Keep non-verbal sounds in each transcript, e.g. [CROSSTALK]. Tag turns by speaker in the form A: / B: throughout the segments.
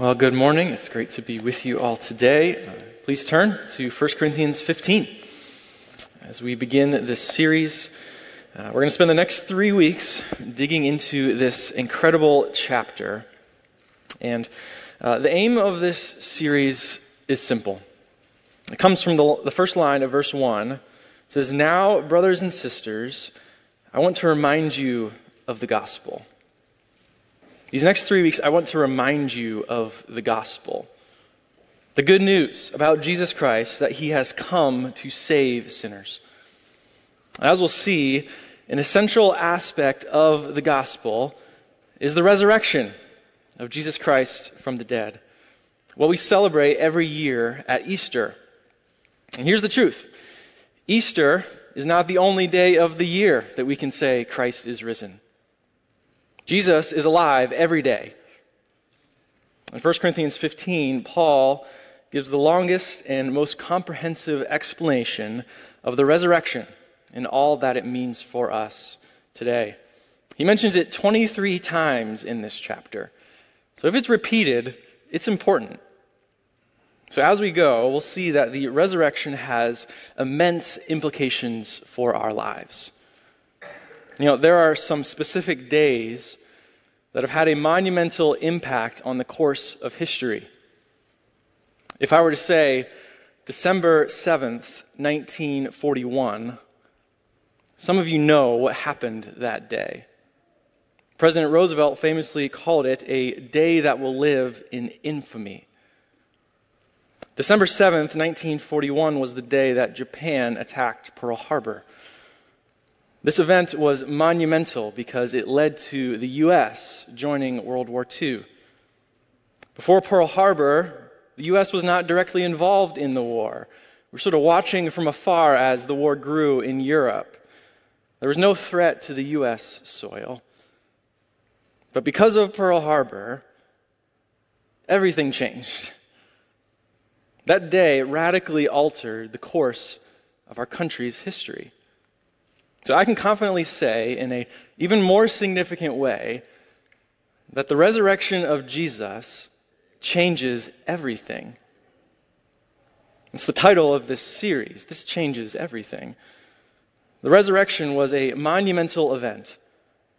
A: Well, good morning. It's great to be with you all today. Uh, please turn to 1 Corinthians 15. As we begin this series, uh, we're going to spend the next three weeks digging into this incredible chapter. And uh, the aim of this series is simple. It comes from the, the first line of verse 1. It says, Now, brothers and sisters, I want to remind you of the gospel. These next three weeks, I want to remind you of the gospel. The good news about Jesus Christ that he has come to save sinners. As we'll see, an essential aspect of the gospel is the resurrection of Jesus Christ from the dead. What we celebrate every year at Easter. And here's the truth Easter is not the only day of the year that we can say Christ is risen. Jesus is alive every day. In 1 Corinthians 15, Paul gives the longest and most comprehensive explanation of the resurrection and all that it means for us today. He mentions it 23 times in this chapter. So if it's repeated, it's important. So as we go, we'll see that the resurrection has immense implications for our lives. You know, there are some specific days that have had a monumental impact on the course of history. If I were to say December 7th, 1941, some of you know what happened that day. President Roosevelt famously called it a day that will live in infamy. December 7th, 1941 was the day that Japan attacked Pearl Harbor. This event was monumental because it led to the U.S. joining World War II. Before Pearl Harbor, the U.S. was not directly involved in the war. We're sort of watching from afar as the war grew in Europe. There was no threat to the U.S. soil. But because of Pearl Harbor, everything changed. That day radically altered the course of our country's history. So I can confidently say, in a even more significant way, that the resurrection of Jesus changes everything. It's the title of this series. This changes everything. The resurrection was a monumental event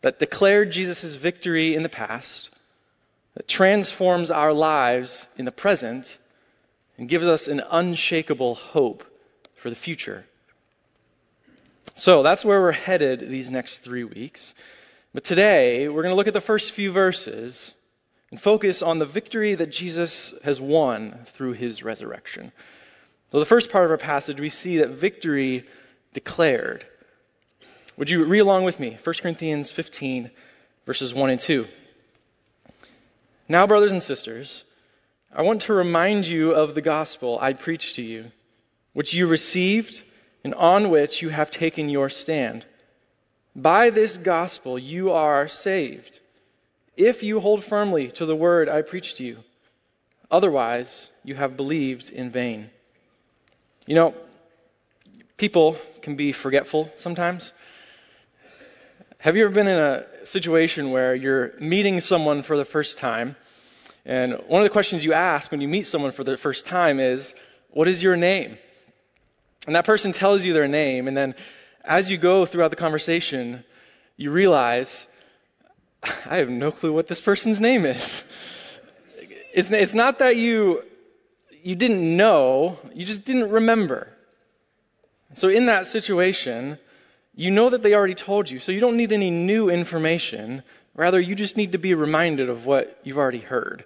A: that declared Jesus' victory in the past, that transforms our lives in the present, and gives us an unshakable hope for the future. So that's where we're headed these next three weeks. But today, we're going to look at the first few verses and focus on the victory that Jesus has won through his resurrection. So, the first part of our passage, we see that victory declared. Would you read along with me? 1 Corinthians 15, verses 1 and 2. Now, brothers and sisters, I want to remind you of the gospel I preached to you, which you received and on which you have taken your stand. By this gospel you are saved, if you hold firmly to the word I preached to you. Otherwise, you have believed in vain. You know, people can be forgetful sometimes. Have you ever been in a situation where you're meeting someone for the first time? And one of the questions you ask when you meet someone for the first time is, What is your name? And that person tells you their name, and then as you go throughout the conversation, you realize, I have no clue what this person's name is. It's, it's not that you, you didn't know, you just didn't remember. So, in that situation, you know that they already told you, so you don't need any new information. Rather, you just need to be reminded of what you've already heard.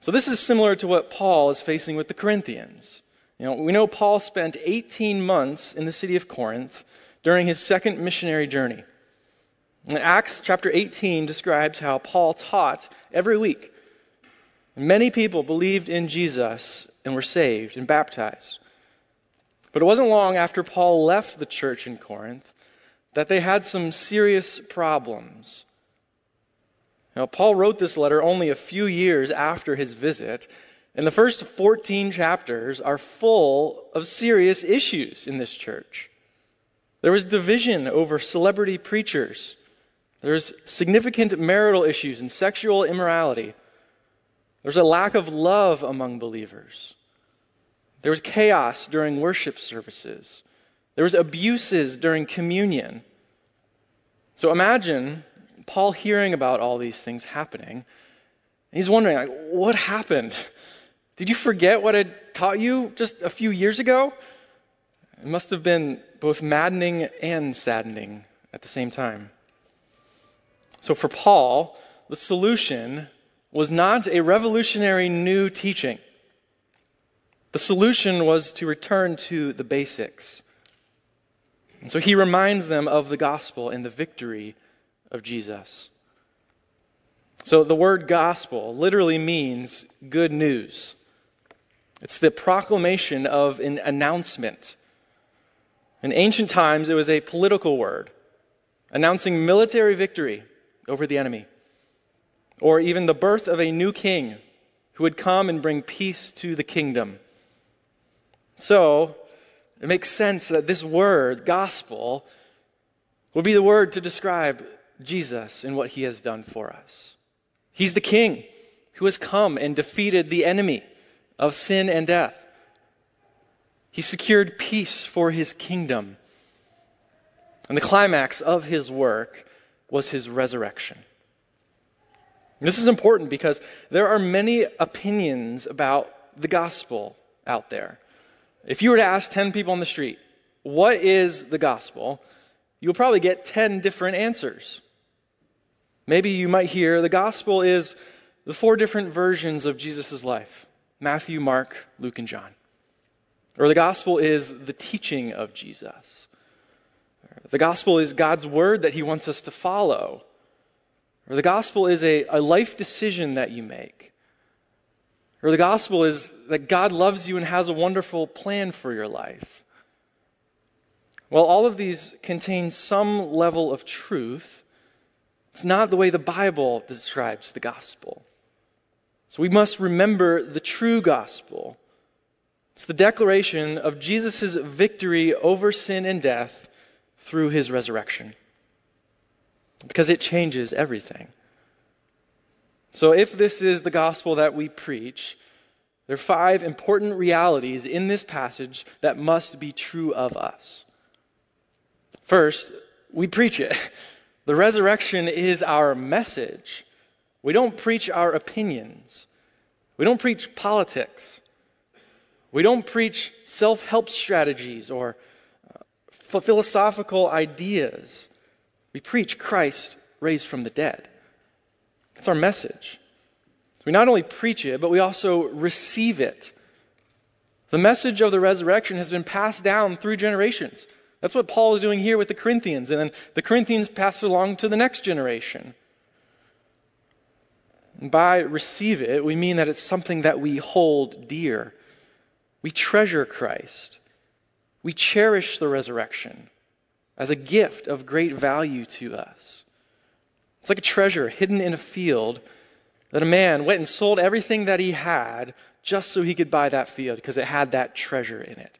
A: So, this is similar to what Paul is facing with the Corinthians. You know, we know Paul spent 18 months in the city of Corinth during his second missionary journey. And Acts chapter 18 describes how Paul taught every week. Many people believed in Jesus and were saved and baptized. But it wasn't long after Paul left the church in Corinth that they had some serious problems. Now, Paul wrote this letter only a few years after his visit, and the first 14 chapters are full of serious issues in this church. There was division over celebrity preachers. There's significant marital issues and sexual immorality. There's a lack of love among believers. There was chaos during worship services. There was abuses during communion. So imagine Paul hearing about all these things happening. he's wondering, like, what happened? Did you forget what I taught you just a few years ago? It must have been both maddening and saddening at the same time. So for Paul, the solution was not a revolutionary new teaching. The solution was to return to the basics. And so he reminds them of the gospel and the victory of Jesus. So the word gospel literally means good news. It's the proclamation of an announcement. In ancient times, it was a political word, announcing military victory over the enemy, or even the birth of a new king who would come and bring peace to the kingdom. So, it makes sense that this word, gospel, would be the word to describe Jesus and what he has done for us. He's the king who has come and defeated the enemy of sin and death. He secured peace for his kingdom. And the climax of his work was his resurrection. And this is important because there are many opinions about the gospel out there. If you were to ask 10 people on the street, what is the gospel? You'll probably get 10 different answers. Maybe you might hear the gospel is the four different versions of Jesus' life Matthew, Mark, Luke, and John. Or the gospel is the teaching of Jesus. The gospel is God's word that he wants us to follow. Or the gospel is a, a life decision that you make. Or the gospel is that God loves you and has a wonderful plan for your life. Well, all of these contain some level of truth. It's not the way the Bible describes the gospel. So we must remember the true gospel. It's the declaration of Jesus' victory over sin and death through his resurrection. Because it changes everything. So, if this is the gospel that we preach, there are five important realities in this passage that must be true of us. First, we preach it. [LAUGHS] The resurrection is our message. We don't preach our opinions. We don't preach politics. We don't preach self help strategies or uh, philosophical ideas. We preach Christ raised from the dead. That's our message. So we not only preach it, but we also receive it. The message of the resurrection has been passed down through generations. That's what Paul is doing here with the Corinthians, and then the Corinthians pass it along to the next generation. And by receive it, we mean that it's something that we hold dear. We treasure Christ. We cherish the resurrection as a gift of great value to us. It's like a treasure hidden in a field that a man went and sold everything that he had just so he could buy that field because it had that treasure in it.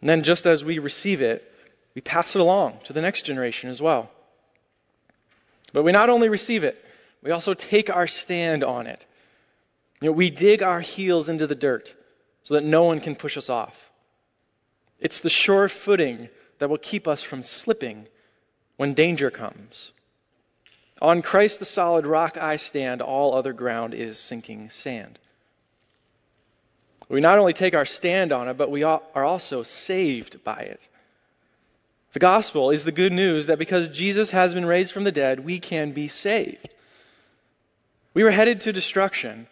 A: And then, just as we receive it, we pass it along to the next generation as well. But we not only receive it, we also take our stand on it. You know, we dig our heels into the dirt so that no one can push us off. It's the sure footing that will keep us from slipping when danger comes. On Christ the solid rock I stand, all other ground is sinking sand. We not only take our stand on it, but we are also saved by it. The gospel is the good news that because Jesus has been raised from the dead, we can be saved. We were headed to destruction,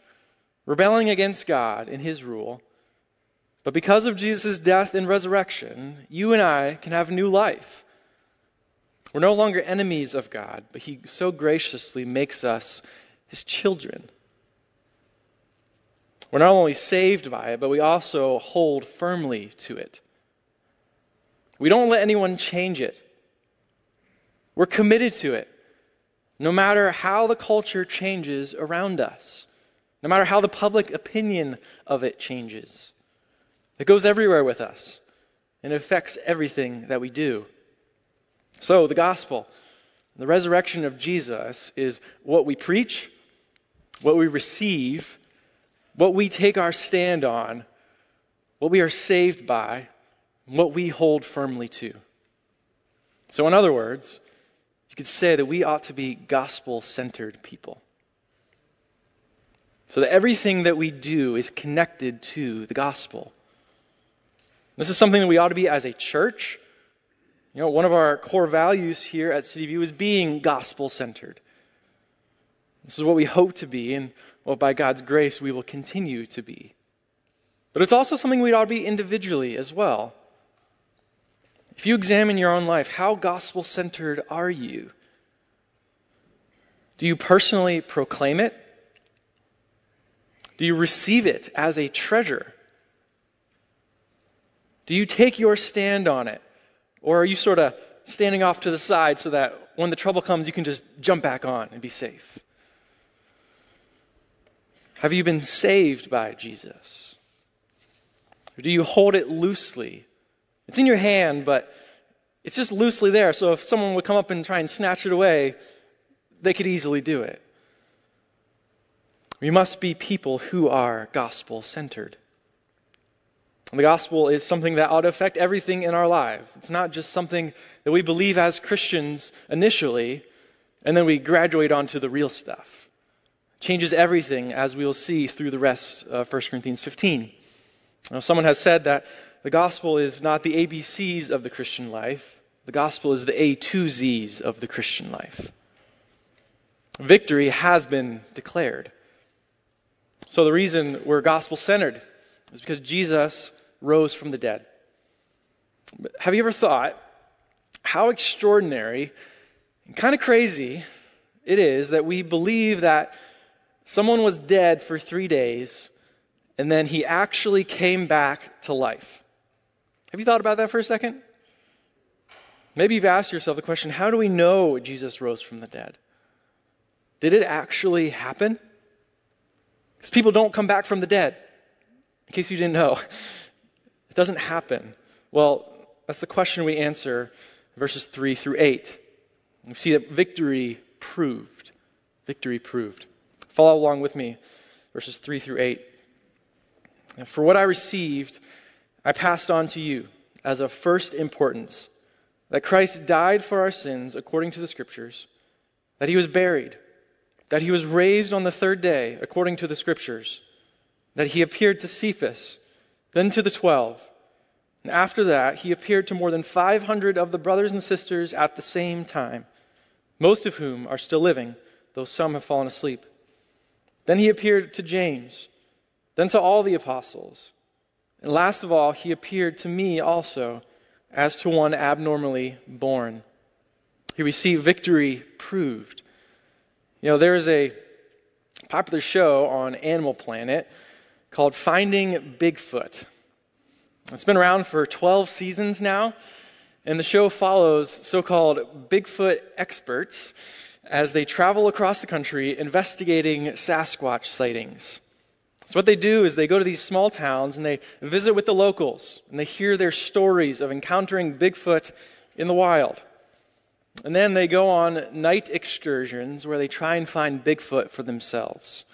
A: rebelling against God in his rule. But because of Jesus' death and resurrection, you and I can have a new life. We're no longer enemies of God, but he so graciously makes us his children. We're not only saved by it, but we also hold firmly to it. We don't let anyone change it. We're committed to it no matter how the culture changes around us, no matter how the public opinion of it changes. It goes everywhere with us, and it affects everything that we do. So, the gospel, the resurrection of Jesus, is what we preach, what we receive, what we take our stand on, what we are saved by, what we hold firmly to. So, in other words, you could say that we ought to be gospel centered people. So that everything that we do is connected to the gospel. This is something that we ought to be as a church. You know, one of our core values here at Cityview is being gospel centered. This is what we hope to be, and what by God's grace we will continue to be. But it's also something we ought to be individually as well. If you examine your own life, how gospel centered are you? Do you personally proclaim it? Do you receive it as a treasure? Do you take your stand on it? Or are you sort of standing off to the side so that when the trouble comes, you can just jump back on and be safe? Have you been saved by Jesus? Or do you hold it loosely? It's in your hand, but it's just loosely there. So if someone would come up and try and snatch it away, they could easily do it. We must be people who are gospel centered. The gospel is something that ought to affect everything in our lives. It's not just something that we believe as Christians initially, and then we graduate onto the real stuff It changes everything, as we will see through the rest of 1 Corinthians 15. Now, someone has said that the gospel is not the ABCs of the Christian life, the gospel is the A to Z's of the Christian life. Victory has been declared. So, the reason we're gospel centered is because Jesus rose from the dead. Have you ever thought how extraordinary and kind of crazy it is that we believe that Someone was dead for three days, and then he actually came back to life. Have you thought about that for a second? Maybe you've asked yourself the question how do we know Jesus rose from the dead? Did it actually happen? Because people don't come back from the dead, in case you didn't know. [LAUGHS] It doesn't happen. Well, that's the question we answer verses 3 through 8. We see that victory proved. Victory proved. Follow along with me, verses 3 through 8. For what I received, I passed on to you as of first importance that Christ died for our sins according to the Scriptures, that he was buried, that he was raised on the third day according to the Scriptures, that he appeared to Cephas, then to the twelve. And after that, he appeared to more than 500 of the brothers and sisters at the same time, most of whom are still living, though some have fallen asleep. Then he appeared to James, then to all the apostles. And last of all, he appeared to me also as to one abnormally born. He received victory proved. You know, there is a popular show on Animal Planet called Finding Bigfoot. It's been around for 12 seasons now, and the show follows so called Bigfoot experts as they travel across the country investigating Sasquatch sightings. So, what they do is they go to these small towns and they visit with the locals and they hear their stories of encountering Bigfoot in the wild. And then they go on night excursions where they try and find Bigfoot for themselves.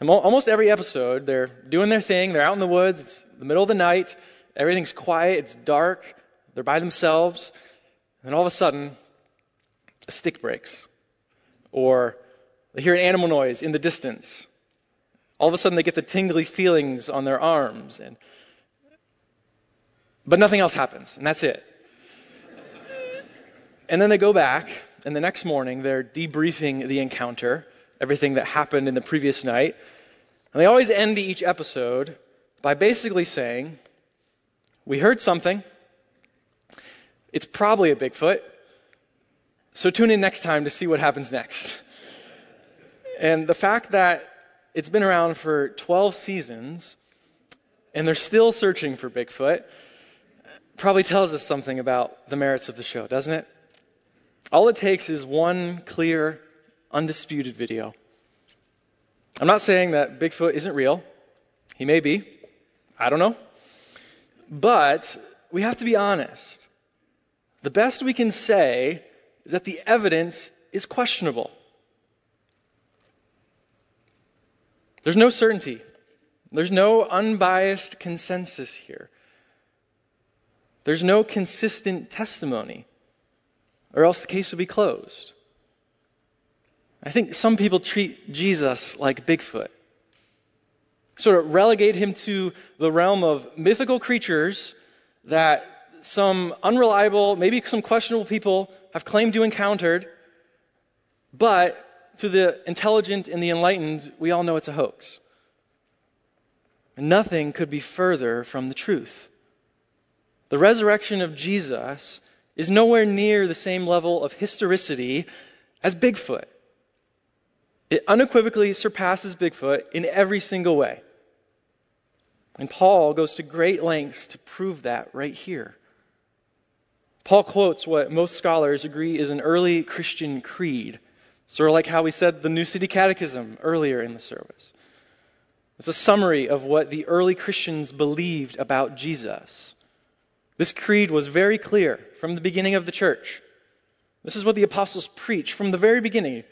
A: And almost every episode, they're doing their thing, they're out in the woods, it's the middle of the night, everything's quiet, it's dark, they're by themselves, and all of a sudden, a stick breaks or they hear an animal noise in the distance. All of a sudden, they get the tingly feelings on their arms, and but nothing else happens, and that's it. and then they go back, and the next morning they're debriefing the encounter, everything that happened in the previous night, and they always end each episode by basically saying, "We heard something. It's probably a Bigfoot." So tune in next time to see what happens next. And the fact that it's been around for 12 seasons and they're still searching for Bigfoot probably tells us something about the merits of the show, doesn't it? All it takes is one clear, undisputed video. I'm not saying that Bigfoot isn't real. He may be. I don't know. But we have to be honest. The best we can say is that the evidence is questionable. There's no certainty, there's no unbiased consensus here. There's no consistent testimony, or else the case would be closed. I think some people treat Jesus like Bigfoot, sort of relegate him to the realm of mythical creatures that some unreliable, maybe some questionable people have claimed to encountered, but to the intelligent and the enlightened, we all know it's a hoax. Nothing could be further from the truth. The resurrection of Jesus is nowhere near the same level of historicity as Bigfoot. It unequivocally surpasses Bigfoot in every single way. And Paul goes to great lengths to prove that right here. Paul quotes what most scholars agree is an early Christian creed, sort of like how we said the New City Catechism earlier in the service. It's a summary of what the early Christians believed about Jesus. This creed was very clear from the beginning of the church. This is what the apostles preached from the very beginning,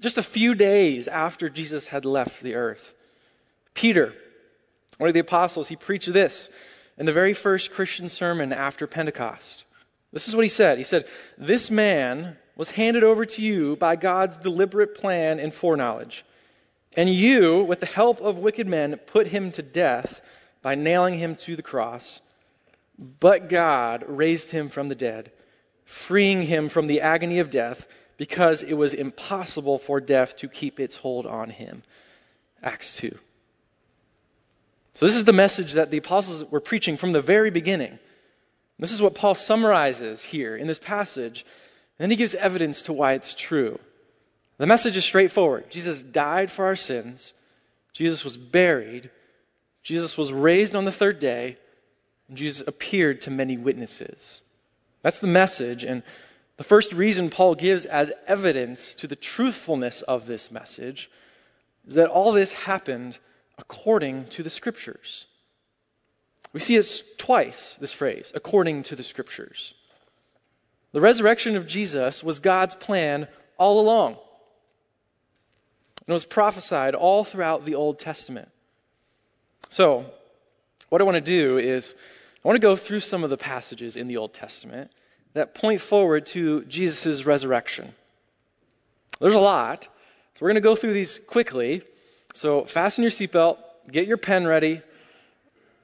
A: just a few days after Jesus had left the earth. Peter, one of the apostles, he preached this in the very first Christian sermon after Pentecost. This is what he said. He said, This man was handed over to you by God's deliberate plan and foreknowledge. And you, with the help of wicked men, put him to death by nailing him to the cross. But God raised him from the dead, freeing him from the agony of death, because it was impossible for death to keep its hold on him. Acts 2. So, this is the message that the apostles were preaching from the very beginning. This is what Paul summarizes here in this passage, then he gives evidence to why it's true. The message is straightforward Jesus died for our sins, Jesus was buried, Jesus was raised on the third day, and Jesus appeared to many witnesses. That's the message. And the first reason Paul gives as evidence to the truthfulness of this message is that all this happened according to the scriptures. We see it twice, this phrase, according to the scriptures. The resurrection of Jesus was God's plan all along. And it was prophesied all throughout the Old Testament. So, what I want to do is, I want to go through some of the passages in the Old Testament that point forward to Jesus' resurrection. There's a lot, so we're going to go through these quickly. So, fasten your seatbelt, get your pen ready.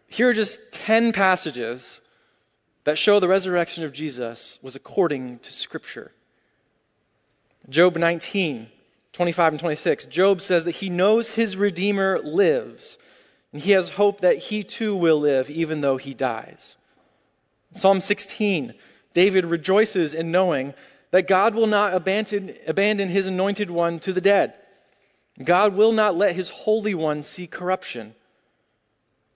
A: Here are just 10 passages that show the resurrection of Jesus was according to Scripture. Job 19, 25 and 26, Job says that he knows his Redeemer lives, and he has hope that he too will live even though he dies. Psalm 16, David rejoices in knowing that God will not abandon, abandon his anointed one to the dead. God will not let his Holy One see corruption.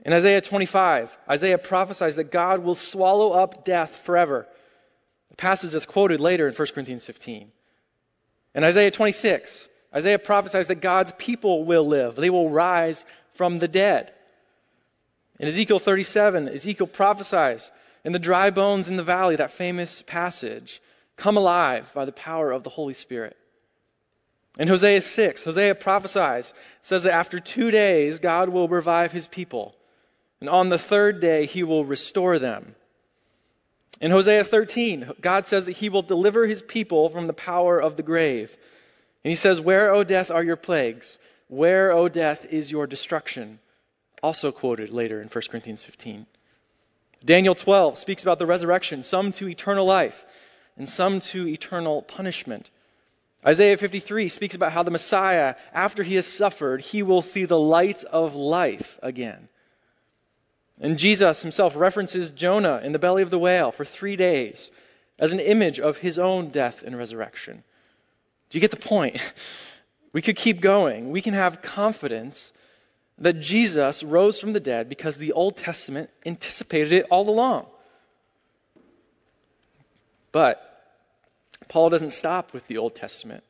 A: In Isaiah 25, Isaiah prophesies that God will swallow up death forever. The passage that's quoted later in 1 Corinthians 15. In Isaiah 26, Isaiah prophesies that God's people will live, they will rise from the dead. In Ezekiel 37, Ezekiel prophesies, in the dry bones in the valley, that famous passage, come alive by the power of the Holy Spirit. In Hosea 6, Hosea prophesies, says that after two days, God will revive his people, and on the third day, he will restore them. In Hosea 13, God says that he will deliver his people from the power of the grave. And he says, Where, O death, are your plagues? Where, O death, is your destruction? Also quoted later in 1 Corinthians 15. Daniel 12 speaks about the resurrection, some to eternal life, and some to eternal punishment. Isaiah 53 speaks about how the Messiah, after he has suffered, he will see the light of life again. And Jesus himself references Jonah in the belly of the whale for three days as an image of his own death and resurrection. Do you get the point? [LAUGHS] We could keep going. We can have confidence that Jesus rose from the dead because the Old Testament anticipated it all along. But Paul doesn't stop with the Old Testament.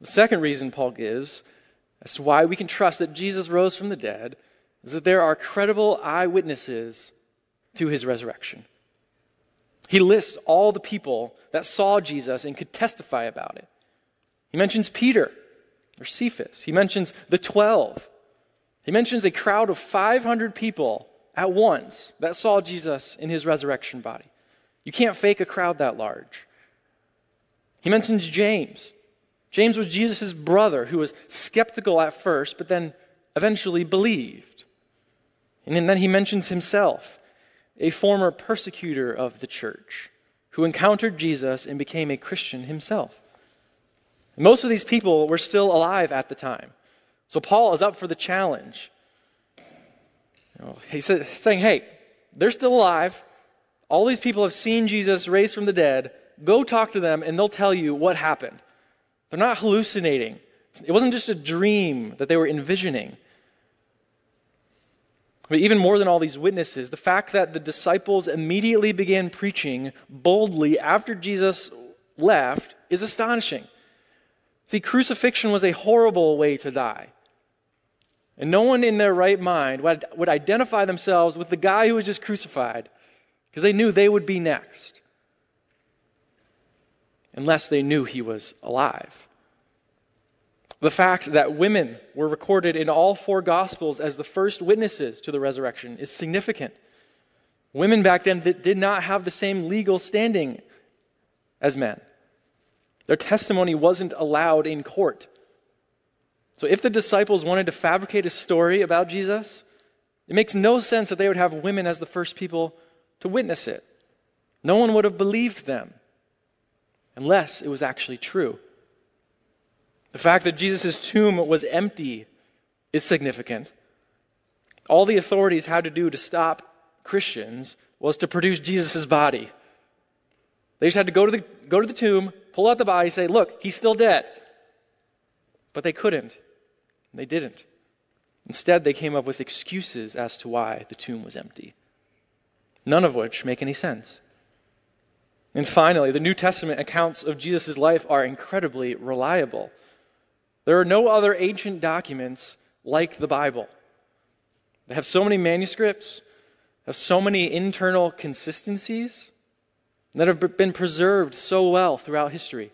A: The second reason Paul gives as to why we can trust that Jesus rose from the dead is that there are credible eyewitnesses to his resurrection. He lists all the people that saw Jesus and could testify about it. He mentions Peter or Cephas. He mentions the 12. He mentions a crowd of 500 people at once that saw Jesus in his resurrection body. You can't fake a crowd that large. He mentions James. James was Jesus' brother who was skeptical at first, but then eventually believed. And then he mentions himself, a former persecutor of the church who encountered Jesus and became a Christian himself. Most of these people were still alive at the time. So Paul is up for the challenge. You know, he's saying, hey, they're still alive. All these people have seen Jesus raised from the dead. Go talk to them, and they'll tell you what happened. They're not hallucinating. It wasn't just a dream that they were envisioning. But even more than all these witnesses, the fact that the disciples immediately began preaching boldly after Jesus left is astonishing. See, crucifixion was a horrible way to die. And no one in their right mind would, would identify themselves with the guy who was just crucified because they knew they would be next unless they knew he was alive. The fact that women were recorded in all four Gospels as the first witnesses to the resurrection is significant. Women back then did not have the same legal standing as men. Their testimony wasn't allowed in court. So if the disciples wanted to fabricate a story about Jesus, it makes no sense that they would have women as the first people to witness it. No one would have believed them unless it was actually true. The fact that Jesus' tomb was empty is significant. All the authorities had to do to stop Christians was to produce Jesus' body. They just had to go to, the, go to the tomb, pull out the body, say, Look, he's still dead. But they couldn't. They didn't. Instead, they came up with excuses as to why the tomb was empty, none of which make any sense. And finally, the New Testament accounts of Jesus' life are incredibly reliable. There are no other ancient documents like the Bible. They have so many manuscripts, have so many internal consistencies that have been preserved so well throughout history.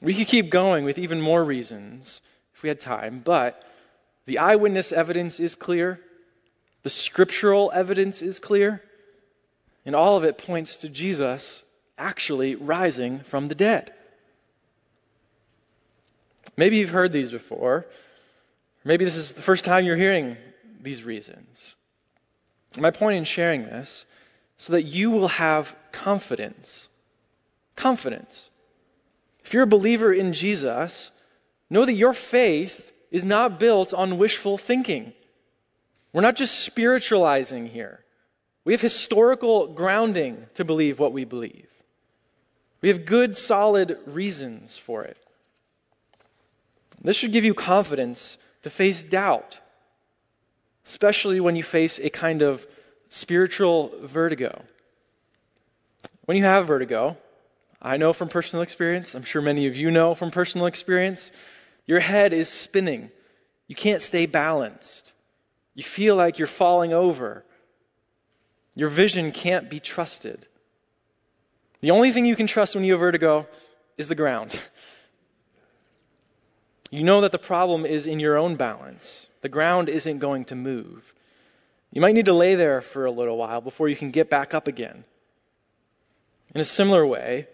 A: We could keep going with even more reasons if we had time, but the eyewitness evidence is clear, the scriptural evidence is clear, and all of it points to Jesus actually rising from the dead. Maybe you've heard these before. Maybe this is the first time you're hearing these reasons. My point in sharing this so that you will have confidence. Confidence. If you're a believer in Jesus, know that your faith is not built on wishful thinking. We're not just spiritualizing here. We have historical grounding to believe what we believe. We have good, solid reasons for it. This should give you confidence to face doubt, especially when you face a kind of spiritual vertigo. When you have vertigo, I know from personal experience, I'm sure many of you know from personal experience, your head is spinning. You can't stay balanced. You feel like you're falling over. Your vision can't be trusted. The only thing you can trust when you have vertigo is the ground. [LAUGHS] You know that the problem is in your own balance. The ground isn't going to move. You might need to lay there for a little while before you can get back up again. In a similar way,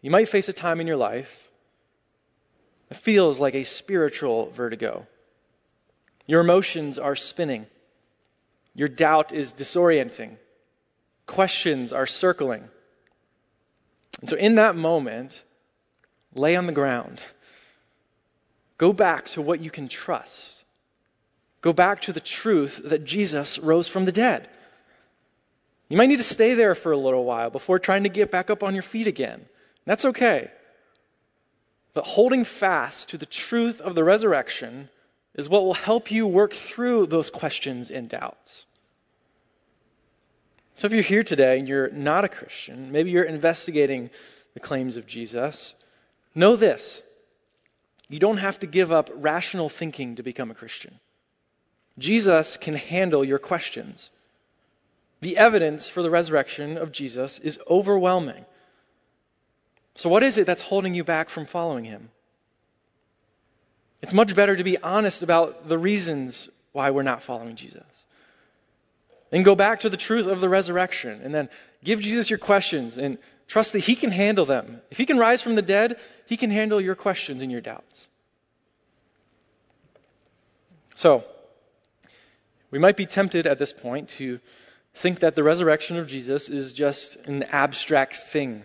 A: you might face a time in your life that feels like a spiritual vertigo. Your emotions are spinning. Your doubt is disorienting. Questions are circling. And so, in that moment, lay on the ground Go back to what you can trust. Go back to the truth that Jesus rose from the dead. You might need to stay there for a little while before trying to get back up on your feet again. That's okay. But holding fast to the truth of the resurrection is what will help you work through those questions and doubts. So, if you're here today and you're not a Christian, maybe you're investigating the claims of Jesus, know this you don't have to give up rational thinking to become a Christian. Jesus can handle your questions. The evidence for the resurrection of Jesus is overwhelming. So, what is it that's holding you back from following him? It's much better to be honest about the reasons why we're not following Jesus. And go back to the truth of the resurrection and then give Jesus your questions and trust that He can handle them. If He can rise from the dead, He can handle your questions and your doubts. So, we might be tempted at this point to think that the resurrection of Jesus is just an abstract thing.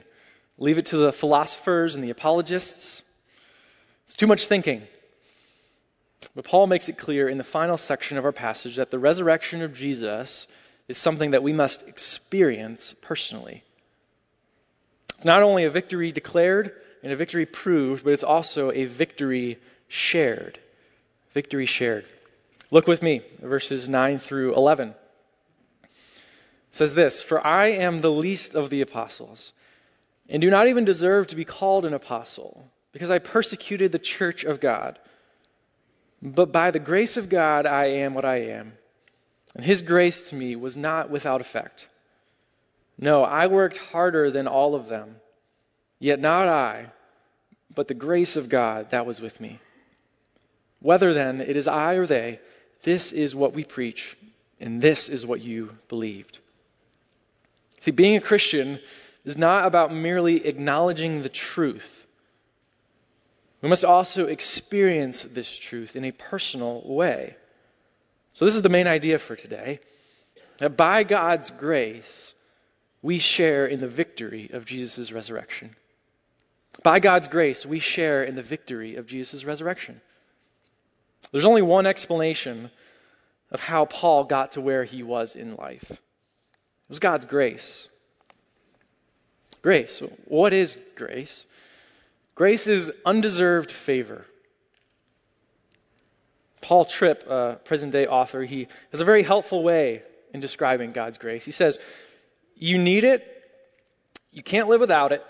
A: Leave it to the philosophers and the apologists. It's too much thinking. But Paul makes it clear in the final section of our passage that the resurrection of Jesus is something that we must experience personally. It's not only a victory declared and a victory proved, but it's also a victory shared. Victory shared. Look with me, verses 9 through 11. It says this For I am the least of the apostles, and do not even deserve to be called an apostle, because I persecuted the church of God. But by the grace of God, I am what I am. And his grace to me was not without effect. No, I worked harder than all of them. Yet not I, but the grace of God that was with me. Whether then it is I or they, this is what we preach, and this is what you believed. See, being a Christian is not about merely acknowledging the truth. We must also experience this truth in a personal way. So, this is the main idea for today that by God's grace, we share in the victory of Jesus' resurrection. By God's grace, we share in the victory of Jesus' resurrection. There's only one explanation of how Paul got to where he was in life it was God's grace. Grace. What is grace? Grace is undeserved favor. Paul Tripp, a present day author, he has a very helpful way in describing God's grace. He says, You need it, you can't live without it,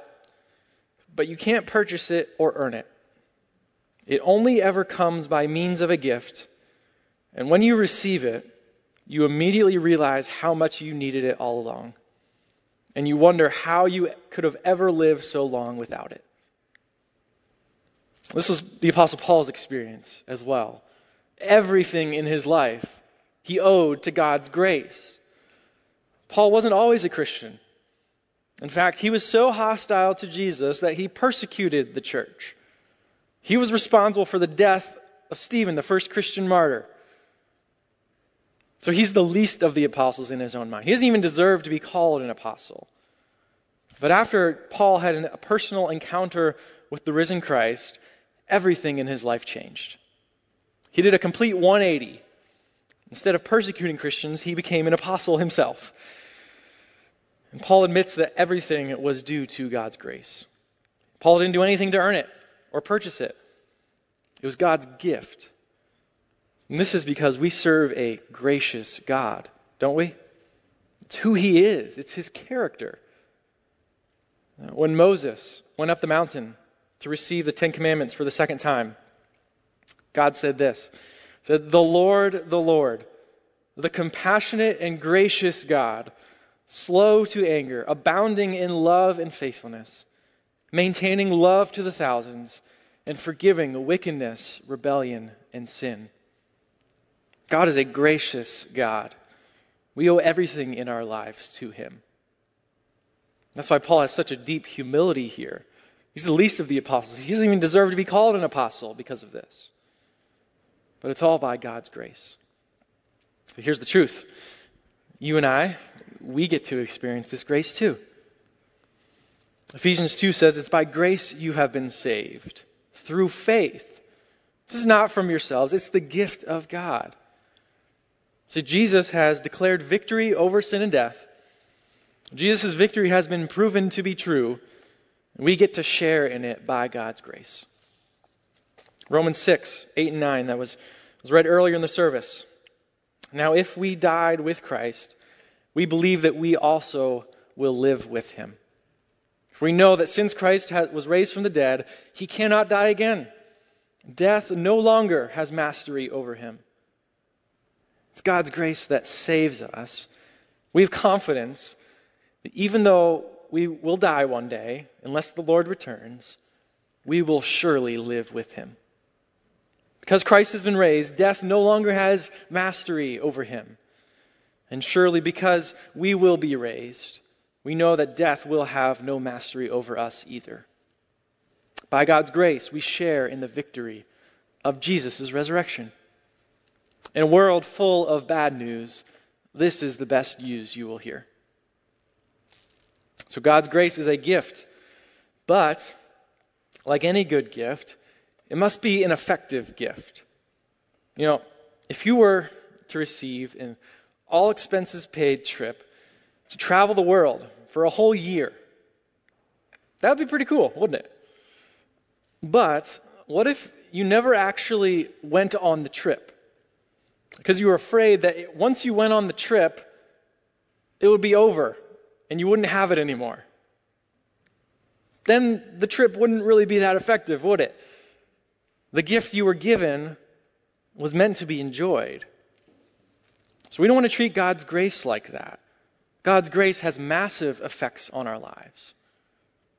A: but you can't purchase it or earn it. It only ever comes by means of a gift, and when you receive it, you immediately realize how much you needed it all along. And you wonder how you could have ever lived so long without it. This was the Apostle Paul's experience as well everything in his life he owed to God's grace. Paul wasn't always a Christian. In fact, he was so hostile to Jesus that he persecuted the church. He was responsible for the death of Stephen, the first Christian martyr. So he's the least of the apostles in his own mind. He doesn't even deserve to be called an apostle. But after Paul had a personal encounter with the risen Christ, everything in his life changed. He did a complete 180. Instead of persecuting Christians, he became an apostle himself. And Paul admits that everything was due to God's grace. Paul didn't do anything to earn it or purchase it, it was God's gift. And this is because we serve a gracious God, don't we? It's who he is, it's his character. Uh, when Moses went up the mountain to receive the Ten Commandments for the second time, God said this said, The Lord, the Lord, the compassionate and gracious God, slow to anger, abounding in love and faithfulness, maintaining love to the thousands, and forgiving wickedness, rebellion, and sin. God is a gracious God. We owe everything in our lives to Him. That's why Paul has such a deep humility here. He's the least of the apostles. He doesn't even deserve to be called an apostle because of this. But it's all by God's grace. Here's the truth you and I, we get to experience this grace too. Ephesians 2 says, It's by grace you have been saved through faith. This is not from yourselves, it's the gift of God. So Jesus has declared victory over sin and death. Jesus' victory has been proven to be true. We get to share in it by God's grace. Romans 6, 8 and 9, that was, was read earlier in the service. Now, if we died with Christ, we believe that we also will live with him. We know that since Christ was raised from the dead, he cannot die again. Death no longer has mastery over him. It's God's grace that saves us. We have confidence that even though we will die one day, unless the Lord returns, we will surely live with him. Because Christ has been raised, death no longer has mastery over him. And surely because we will be raised, we know that death will have no mastery over us either. By God's grace, we share in the victory of Jesus' resurrection. In a world full of bad news, this is the best news you will hear. So, God's grace is a gift, but like any good gift, it must be an effective gift. You know, if you were to receive an all expenses paid trip to travel the world for a whole year, that would be pretty cool, wouldn't it? But what if you never actually went on the trip? Because you were afraid that once you went on the trip, it would be over and you wouldn't have it anymore. Then the trip wouldn't really be that effective, would it? The gift you were given was meant to be enjoyed. So we don't want to treat God's grace like that. God's grace has massive effects on our lives.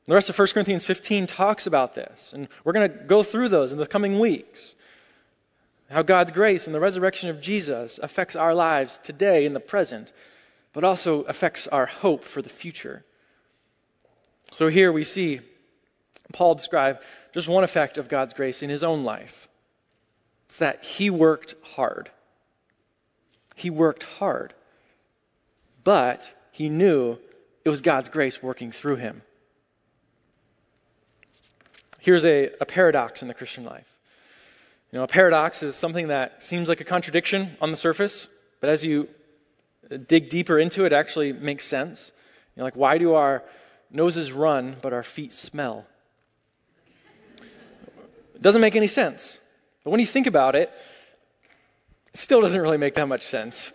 A: The rest of 1 Corinthians 15 talks about this, and we're going to go through those in the coming weeks. How God's grace and the resurrection of Jesus affects our lives today in the present, but also affects our hope for the future. So here we see Paul describe just one effect of God's grace in his own life. It's that he worked hard. He worked hard. But he knew it was God's grace working through him. Here's a, a paradox in the Christian life. You know, a paradox is something that seems like a contradiction on the surface, but as you dig deeper into it, it actually makes sense. You know, like, why do our noses run, but our feet smell? It doesn't make any sense. But when you think about it, it still doesn't really make that much sense.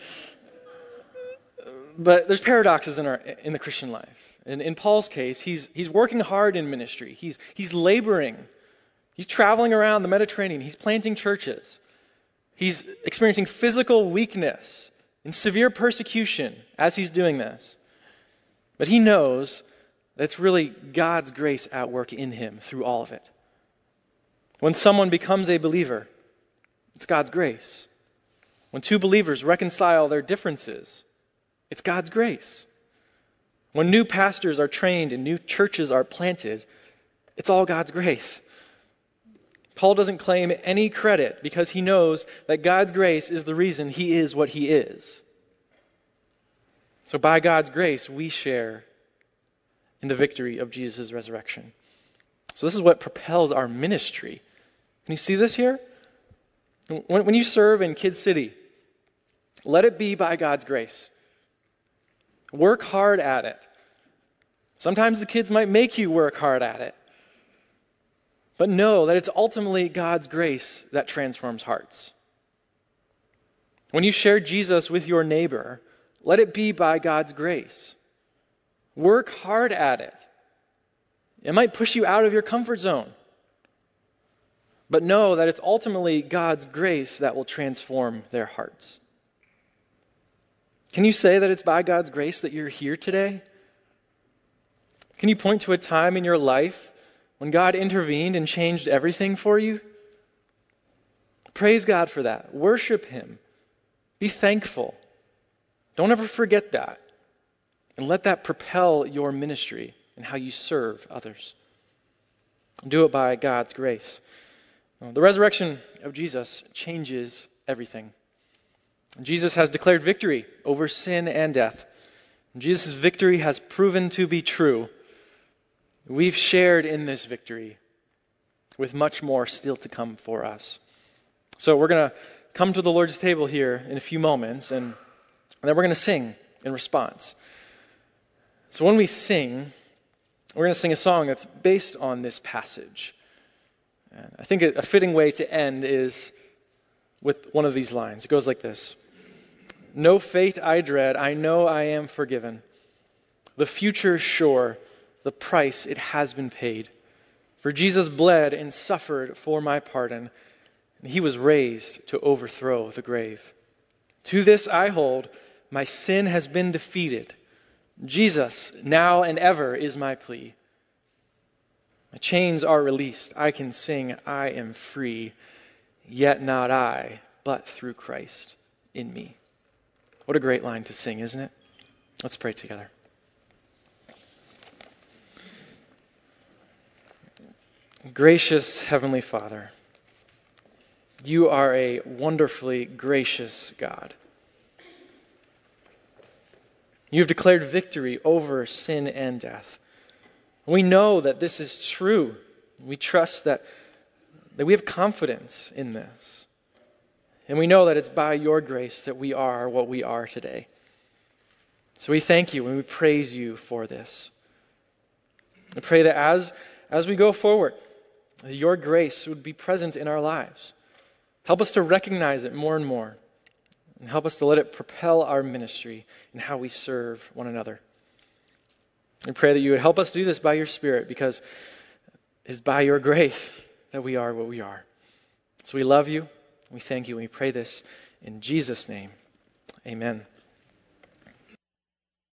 A: But there's paradoxes in, our, in the Christian life. And in Paul's case, he's, he's working hard in ministry, he's, he's laboring, he's traveling around the Mediterranean, he's planting churches, he's experiencing physical weakness and severe persecution as he's doing this. But he knows that it's really God's grace at work in him through all of it. When someone becomes a believer, it's God's grace. When two believers reconcile their differences, it's God's grace. When new pastors are trained and new churches are planted, it's all God's grace. Paul doesn't claim any credit because he knows that God's grace is the reason he is what he is. So, by God's grace, we share in the victory of Jesus' resurrection. So, this is what propels our ministry. Can you see this here? When, when you serve in Kid City, let it be by God's grace. Work hard at it. Sometimes the kids might make you work hard at it. But know that it's ultimately God's grace that transforms hearts. When you share Jesus with your neighbor, let it be by God's grace. Work hard at it. It might push you out of your comfort zone. But know that it's ultimately God's grace that will transform their hearts. Can you say that it's by God's grace that you're here today? Can you point to a time in your life when God intervened and changed everything for you? Praise God for that. Worship Him. Be thankful. Don't ever forget that. And let that propel your ministry and how you serve others. Do it by God's grace. The resurrection of Jesus changes everything. Jesus has declared victory over sin and death. Jesus' victory has proven to be true. We've shared in this victory with much more still to come for us. So we're going to come to the Lord's table here in a few moments, and then we're going to sing in response. So when we sing, we're going to sing a song that's based on this passage. And I think a fitting way to end is with one of these lines. It goes like this No fate I dread, I know I am forgiven. The future sure, the price it has been paid. For Jesus bled and suffered for my pardon, and he was raised to overthrow the grave. To this I hold, my sin has been defeated. Jesus, now and ever, is my plea. My chains are released. I can sing, I am free. Yet not I, but through Christ in me. What a great line to sing, isn't it? Let's pray together. Gracious Heavenly Father, you are a wonderfully gracious God. You have declared victory over sin and death. We know that this is true. We trust that, that we have confidence in this. And we know that it's by your grace that we are what we are today. So we thank you and we praise you for this. I pray that as, as we go forward, your grace would be present in our lives. Help us to recognize it more and more. And help us to let it propel our ministry and how we serve one another. And pray that you would help us do this by your Spirit because it's by your grace that we are what we are. So we love you. We thank you. And we pray this in Jesus' name. Amen.